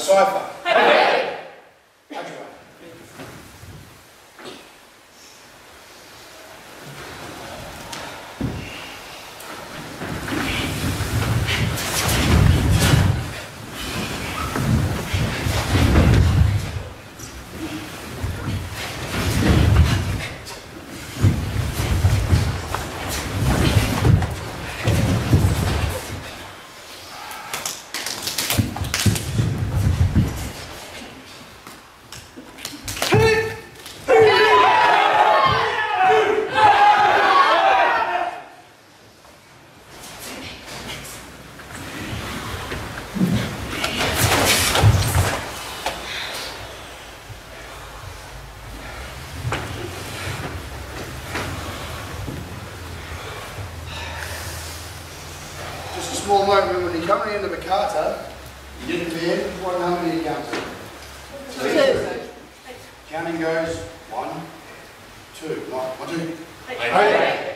Caçofa, Just a small moment when you come into the kata, you get to the end, what number do you count to? Counting goes one, two, one, one, two. Hey.